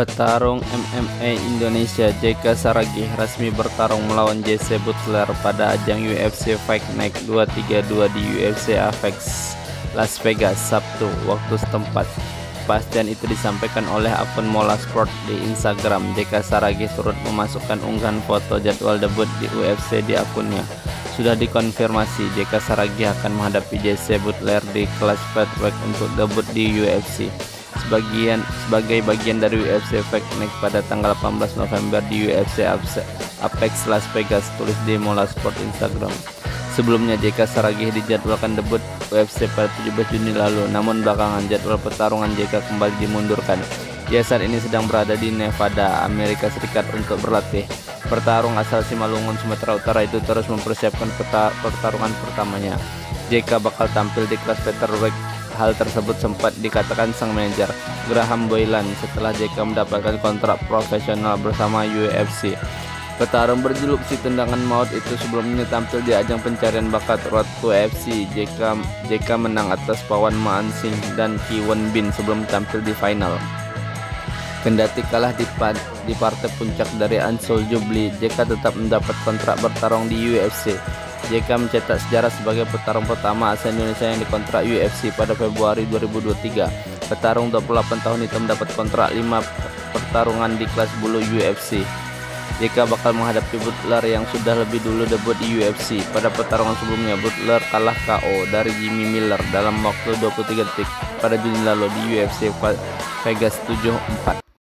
Petarung MMA Indonesia JK Saragih resmi bertarung melawan JC Butler pada ajang UFC Fight Night 232 di UFC Avex Las Vegas Sabtu waktu setempat. Kepastian itu disampaikan oleh akun Mola Sport di Instagram. JK Saragih turut memasukkan unggahan foto jadwal debut di UFC di akunnya. Sudah dikonfirmasi JK Saragih akan menghadapi JC Butler di kelas featherweight untuk debut di UFC sebagian sebagai bagian dari UFC Fight Night pada tanggal 18 November di UFC Apex Las Vegas tulis di Mola Sport Instagram. Sebelumnya JK Saragih dijadwalkan debut UFC pada 17 Juni lalu, namun belakangan jadwal pertarungan JK kembali dimundurkan. Dia saat ini sedang berada di Nevada, Amerika Serikat untuk berlatih. Pertarung asal Simalungun, Sumatera Utara itu terus mempersiapkan pertarungan pertamanya. JK bakal tampil di kelas featherweight Hal tersebut sempat dikatakan sang manajer Graham Boylan setelah JK mendapatkan kontrak profesional bersama UFC. Petarung berjuluk si tendangan maut itu sebelumnya tampil di ajang pencarian bakat Road to UFC. JK, JK menang atas Pawan Maan Singh dan Ki Won Bin sebelum tampil di final. Kendati kalah di, di partai puncak dari Ansel Jubli, JK tetap mendapat kontrak bertarung di UFC. JK mencetak sejarah sebagai petarung pertama asal Indonesia yang dikontrak UFC pada Februari 2023. Petarung 28 tahun itu mendapat kontrak 5 pertarungan di kelas bulu UFC. JK bakal menghadapi Butler yang sudah lebih dulu debut di UFC. Pada pertarungan sebelumnya, Butler kalah KO dari Jimmy Miller dalam waktu 23 detik pada Juni lalu di UFC Vegas 74.